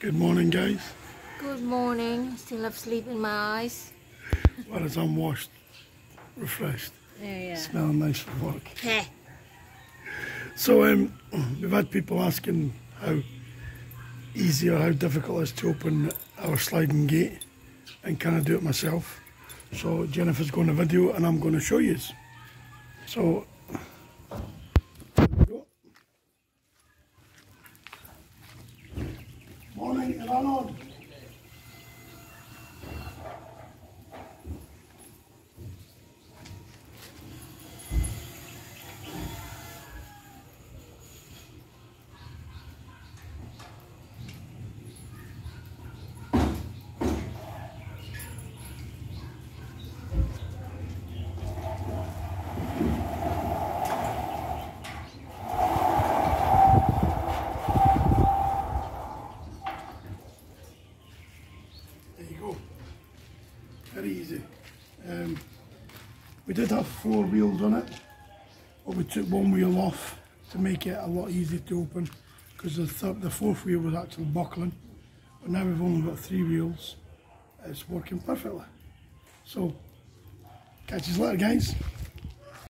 Good morning, guys. Good morning. Still have sleep in my eyes. Well, it's unwashed, refreshed, There you smelling nice for work. are. So, um, we've had people asking how easy or how difficult it is to open our sliding gate, and can I do it myself? So, Jennifer's going to video, and I'm going to show you. So, here we go. Morning, Ronald. There you go. Very easy. Um, we did have four wheels on it, but we took one wheel off to make it a lot easier to open because the, th the fourth wheel was actually buckling. But now we've only got three wheels. It's working perfectly. So, catch you later, guys.